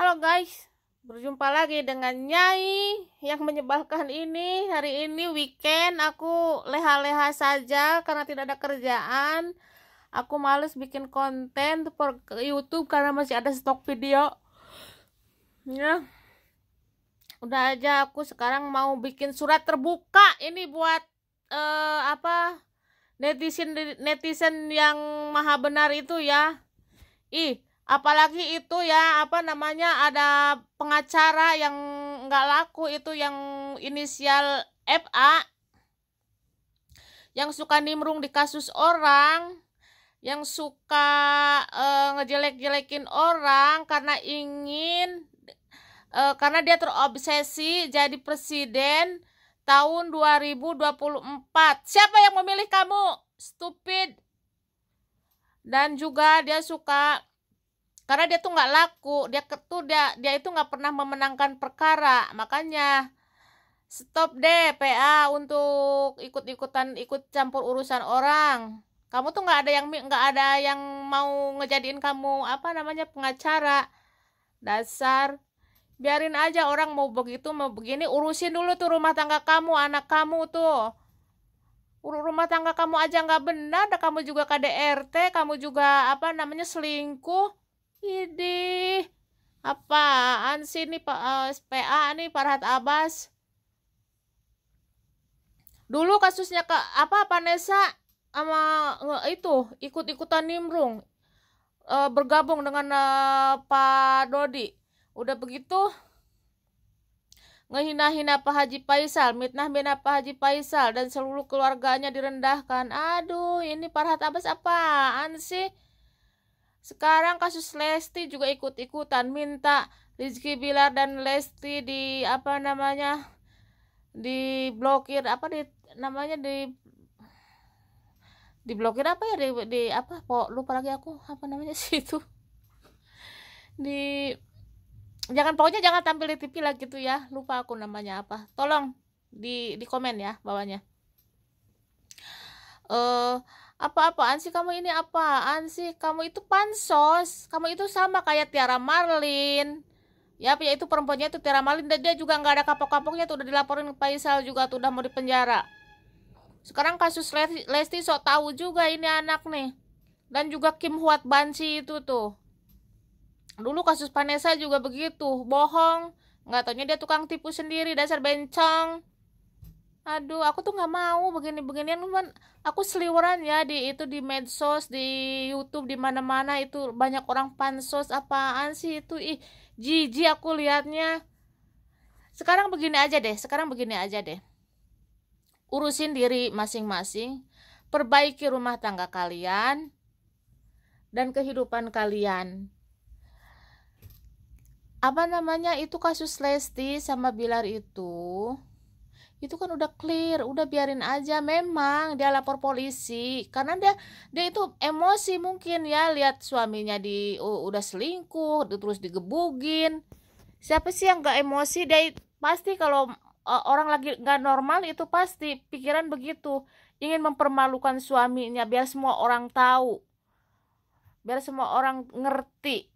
Halo guys, berjumpa lagi dengan Nyai yang menyebalkan ini. Hari ini weekend aku leha-leha saja karena tidak ada kerjaan. Aku males bikin konten ke YouTube karena masih ada stok video. Ya. Udah aja aku sekarang mau bikin surat terbuka ini buat uh, apa? netizen netizen yang maha benar itu ya. Ih, apalagi itu ya apa namanya ada pengacara yang nggak laku itu yang inisial FA yang suka nimrung di kasus orang yang suka uh, ngejelek-jelekin orang karena ingin uh, karena dia terobsesi jadi presiden tahun 2024 siapa yang memilih kamu? Stupid. Dan juga dia suka karena dia tuh nggak laku dia tuh dia dia itu nggak pernah memenangkan perkara. Makanya stop deh PA untuk ikut-ikutan ikut campur urusan orang. Kamu tuh nggak ada yang nggak ada yang mau ngejadiin kamu apa namanya pengacara. Dasar. Biarin aja orang mau begitu mau begini urusin dulu tuh rumah tangga kamu anak kamu tuh. Rumah tangga kamu aja nggak benar kamu juga KDRT kamu juga apa namanya selingkuh ini apaan sih ini Pak uh, eh, SPA nih Farhat Abbas? Dulu kasusnya ke apa Vanessa sama itu ikut-ikutan nimbrung uh, bergabung dengan uh, Pak Dodi. Udah begitu ngehina-hina Pak Haji Faisal, mitnah-mitnah Pak Haji Faisal dan seluruh keluarganya direndahkan. Aduh, ini Farhat Abbas apaan sih? Sekarang kasus Lesti juga ikut-ikutan minta Rizky Bilar dan Lesti di apa namanya diblokir apa di namanya di diblokir apa ya di, di apa kok lupa lagi aku apa namanya sih itu. Di jangan pokoknya jangan tampil di TV lagi tuh ya lupa aku namanya apa. Tolong di di komen ya bawahnya. Eh uh, apa-apaan sih kamu ini? Apaan sih? Kamu itu pansos. Kamu itu sama kayak Tiara Marlin. Ya itu perempuannya itu Tiara Marlin. Dan dia juga nggak ada kapok-kapoknya tuh. Udah dilaporin ke Faisal juga tuh udah mau dipenjara. Sekarang kasus Lesti, sok tahu juga ini anak nih. Dan juga Kim Huat Bansi itu tuh. Dulu kasus Vanessa juga begitu. Bohong. Nggak taunya dia tukang tipu sendiri. Dasar bencong aduh aku tuh nggak mau begini-beginian cuman aku seliweran ya di itu di medsos di YouTube di mana-mana itu banyak orang pansos apaan sih itu? Ih jijik aku liatnya. Sekarang begini aja deh sekarang begini aja deh. Urusin diri masing-masing perbaiki rumah tangga kalian dan kehidupan kalian. Apa namanya itu kasus Lesti sama Bilar itu itu kan udah clear udah biarin aja. Memang dia lapor polisi karena dia dia itu emosi mungkin ya lihat suaminya di uh, udah selingkuh terus digebugin. Siapa sih yang gak emosi? Dia pasti kalau uh, orang lagi nggak normal itu pasti pikiran begitu. Ingin mempermalukan suaminya biar semua orang tahu biar semua orang ngerti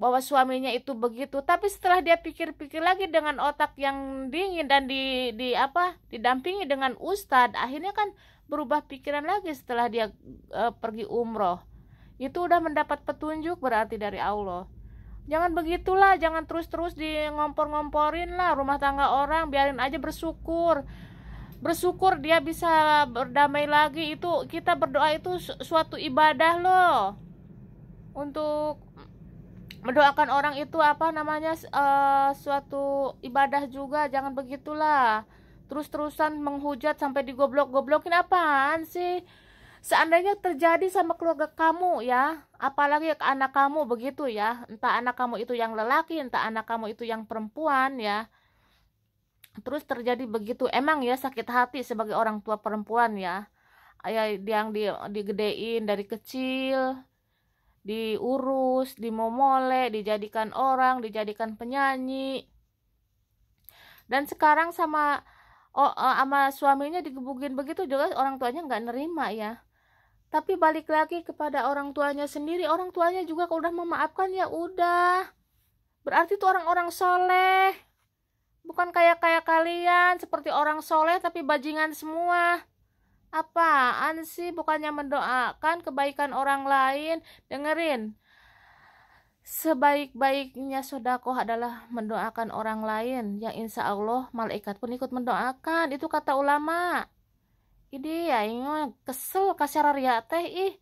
bahwa suaminya itu begitu. Tapi setelah dia pikir-pikir lagi dengan otak yang dingin dan di di apa didampingi dengan ustadz akhirnya kan berubah pikiran lagi setelah dia e, pergi umroh. Itu udah mendapat petunjuk berarti dari Allah. Jangan begitulah jangan terus-terus di ngompor-ngomporin lah rumah tangga orang biarin aja bersyukur. Bersyukur dia bisa berdamai lagi. Itu kita berdoa itu suatu ibadah loh. Untuk mendoakan orang itu apa namanya uh, suatu ibadah juga jangan begitulah. Terus-terusan menghujat sampai digoblok-goblokin apaan sih? Seandainya terjadi sama keluarga kamu ya apalagi ke anak kamu begitu ya. Entah anak kamu itu yang lelaki entah anak kamu itu yang perempuan ya. Terus terjadi begitu emang ya sakit hati sebagai orang tua perempuan ya. Ayah yang di, digedein dari kecil diurus, dimomole, dijadikan orang, dijadikan penyanyi. Dan sekarang sama oh, sama suaminya digebugin begitu juga orang tuanya nggak nerima ya. Tapi balik lagi kepada orang tuanya sendiri, orang tuanya juga kalau udah memaafkan ya udah. berarti itu orang-orang soleh bukan kayak kayak kalian seperti orang soleh tapi bajingan semua apaan sih? Bukannya mendoakan kebaikan orang lain? Dengerin. Sebaik-baiknya sodakoh adalah mendoakan orang lain. Yang insya Allah malaikat pun ikut mendoakan. Itu kata ulama. Ini ya ini kesel kasar ria teh ih.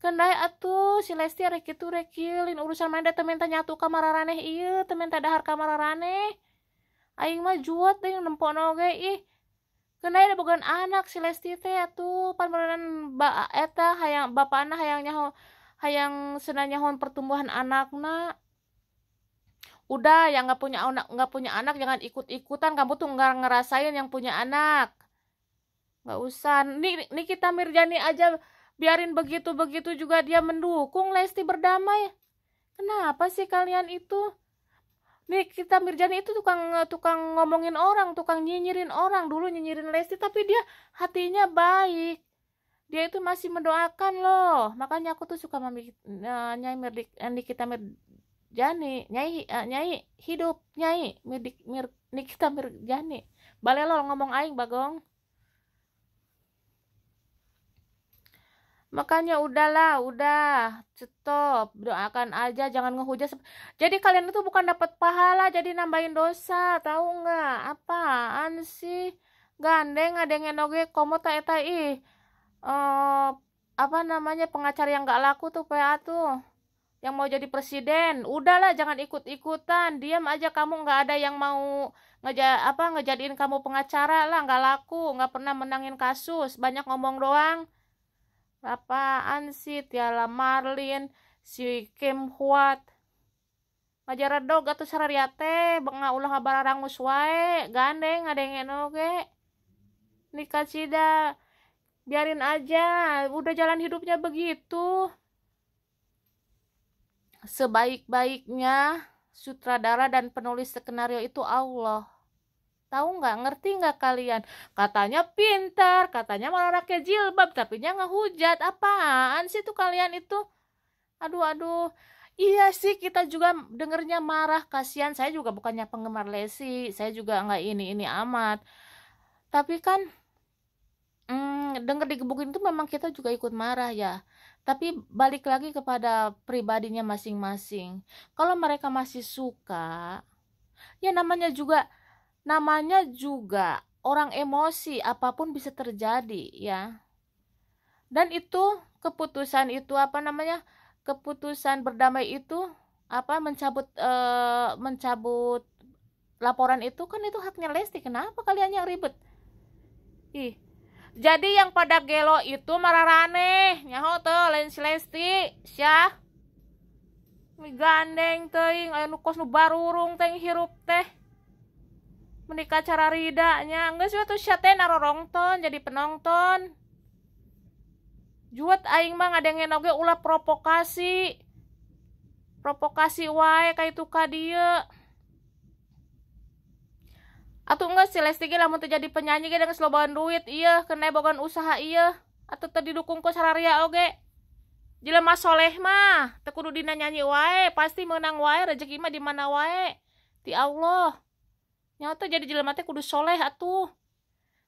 Kendai atuh si Lesti rek itu rekilin urusan main data minta nyatu kamar raneh iya temen tak dahar kamar raneh aing mah juat deh nempok noge ih kendai ada bukan anak si Lesti teh atuh. Pan ba eta hayang bapak anak hayang nyaho hayang senanya hon pertumbuhan anakna udah yang nggak punya anak nggak punya anak jangan ikut ikutan kamu tuh nggak ngerasain yang punya anak. Nggak usah. Nih nih kita Mirjani aja biarin begitu-begitu juga dia mendukung Lesti berdamai. Kenapa sih kalian itu nih kita Mirjani itu tukang tukang ngomongin orang tukang nyinyirin orang. Dulu nyinyirin Lesti tapi dia hatinya baik. Dia itu masih mendoakan loh. Makanya aku tuh suka mami uh, nyai Mirdik kita Mirjani. Nyai uh, nyai hidup. Nyai Mirdik Mir Nikita Mirjani. Balelo ngomong aing bagong makanya udahlah udah. Stop. Doakan aja jangan ngehujat jadi kalian itu bukan dapat pahala jadi nambahin dosa tahu nggak? Apaan sih? Gandeng ada yang oge komo tak eta ih uh, apa namanya pengacara yang nggak laku tuh PA tuh. Yang mau jadi presiden. Udahlah jangan ikut-ikutan. Diam aja kamu nggak ada yang mau ngeja apa ngejadiin kamu pengacara lah nggak laku. Nggak pernah menangin kasus. Banyak ngomong doang apaan sih Tiala Marlin si Kim Huat? Ngajar dog atau sarariate benga ulah ngabarangus wae gandeng yang oke nikah cida biarin aja udah jalan hidupnya begitu. Sebaik-baiknya sutradara dan penulis skenario itu Allah Tahu nggak? Ngerti nggak kalian? Katanya pintar, katanya malah rakyat jilbab, tapi nya ngehujat. Apaan sih tuh kalian itu? Aduh, aduh. Iya sih kita juga dengernya marah kasihan saya juga bukannya penggemar Lesi saya juga nggak ini ini amat tapi kan hmm, denger digebukin itu memang kita juga ikut marah ya tapi balik lagi kepada pribadinya masing-masing kalau mereka masih suka ya namanya juga namanya juga orang emosi apa pun bisa terjadi ya. Dan itu keputusan itu apa namanya keputusan berdamai itu apa mencabut e, mencabut laporan itu kan itu haknya Lesti. Kenapa kalian yang ribet? Ih. Jadi yang pada gelo itu mararane nyaho tuh si Lesti. Syah. Gandeng teuing aya nu kos nu barurung teh hirup teh menikah cara ridanya enggak sih tuh syate narorongton jadi penonton. Juat aing mah ngadengin oge ulah provokasi. Provokasi wae kayak itu ka dia. Atau enggak si Lesti ge lamun jadi penyanyi ge dengan sloban duit iya kena bogan usaha iya. Atau tadi dukung ku sararia oge. Jelema soleh mah teu kudu dina nyanyi wae pasti menang wae rezeki mah di mana wae? Ti Allah nyata jadi jelema teh kudu soleh atuh.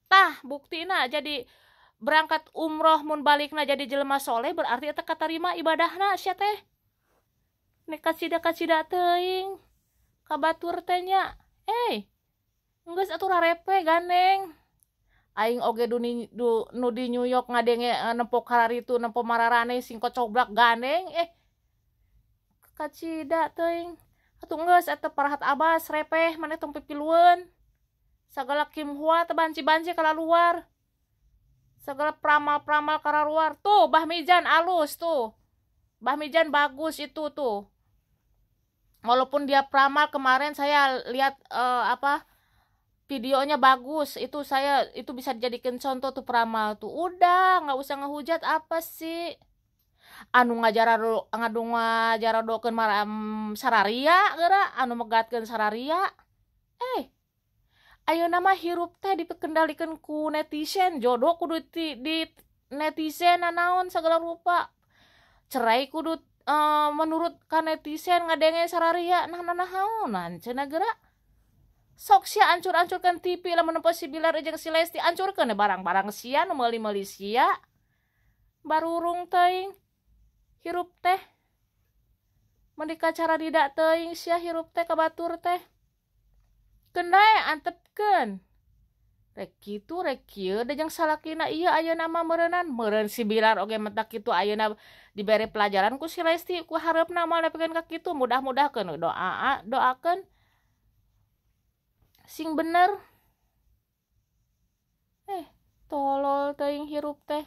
Tah bukti na jadi berangkat umroh mun balikna jadi jelema soleh berarti eta katarima ibadahna sia teh. Kasida kasida teuing kabatur teh nya. Eh geus atuh rarepe gandeng. Aing oge duni du, nu di New York ngadenge uh, nempok itu nempo mararane sing coblak gandeng. Eh kacida teuing Atuh geus eta parahat abas repeh mana tong pipilueun. Segala kim hua teh banci-banci kala luar. Segala pramal-pramal kala luar. Tuh bah mijan alus tuh. Bah mijan bagus itu tuh. Walaupun dia pramal kemarin saya lihat uh, apa videonya bagus itu saya itu bisa dijadikan contoh tuh pramal tuh udah nggak usah ngehujat apa sih anu ngajar ngadu ngajaradokeun maram sararia geura anu megatkeun sararia. Eh ayo nama hirup teh dikendalikan ku netizen jodoh kudu di, di netizen naon segala rupa. Cerai kudu uh, menurut kanetizen ngadenge sararia nah nah nah naon cenah geura. Sok sia ancur-ancurkan TV lah menempuh si Bilar jeung si Lesti ancurkeun barang-barang sia nu meuli-meuli sia. Barurung teuing hirup teh. Mendika cara didak teuing sia hirup teh kabatur teh. Kendai antepkeun. Rek kitu rek kieu da jeung salakina iya ayeuna mah meureunnan meureun si Bilar oge mentak kitu ayeuna diberi pelajaran ku si Lesti ku hareupna moal nepikeun ka kitu. Mudah-mudahkeun doa doakeun. Sing bener. Eh tolol teuing hirup teh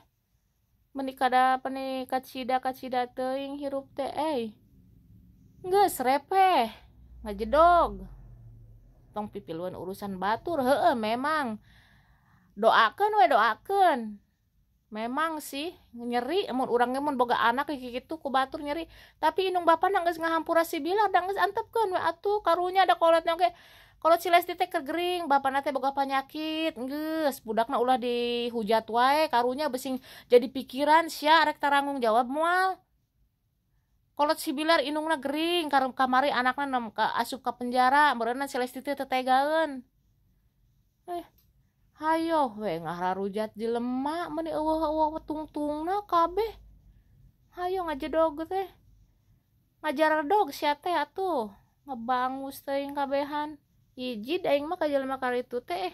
menikah da pani kacida kacida teuing hirup teh eh geus repeh ngajedog tong pipiluan urusan batur heeh memang. Doakan we doakan memang sih nyeri. Emun urang mun boga anak kayak gitu ku batur nyeri. Tapi inung bapak nangis ngahampura si bila nangis antepkan we atuh. Karunya ada kolotnya oke kalau ciles teh kegering bapak nate boga penyakit geus. Budakna ulah dihujat wae karunya besing jadi pikiran sia rek tarangung jawab mual. Kalau si bilar inungna gering karena kamari anaknya nem ke asup ke penjara merena ciles teh tetegaeun eh hayo we ngaharujat jelema meni eueuh eueuh tungtungna kabeh. Hayo ngajedog teh. Ngajar dog sia teh atuh. Ngebangus teuing kabehan hiji aing mah ka jelema karitu teh.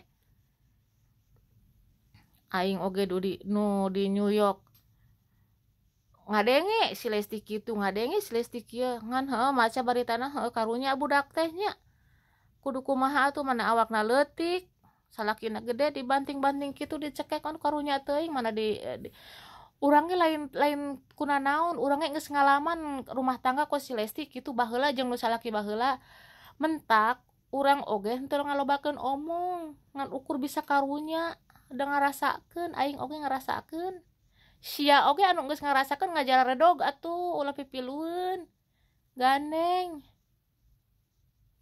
Aing oge du di nu di New York. Ngadenge si Lesti kitu ngadenge si Lesti kieu ngan heuh maca baritana heuh karunya budak tehnya kudu kumaha atuh mana awakna leutik. Salakina gede dibanting-banting gitu dicekek kan karunya teuing mana di, di urangnya lain lain kuna naon urangnya nggak ngalaman rumah tangga kok si Lesti gitu bahula jeng nu salaki bahula mentak urang oge henteu ngalobakeun omong ngan ukur bisa karunya udah ngarasakeun aing oge ngarasakeun. Sia oge anu geus ngarasakeun ngajar redog atuh ulah pipilueun gandeng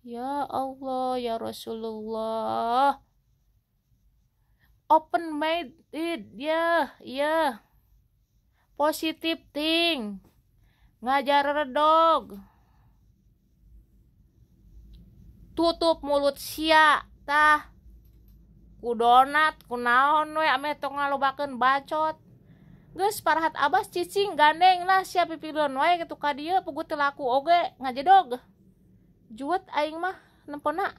ya Allah ya Rasulullah. Open minded ya ya. Positive thing ngajar redog tutup mulut sia tah. Ku donat ku naon we ame tong ngalobakeun bacot. Geus parahat abas cicing gandeng lah sia pipilun wae gitu ka dieu pugu teu laku oge ngajedog. Juet aing mah nempona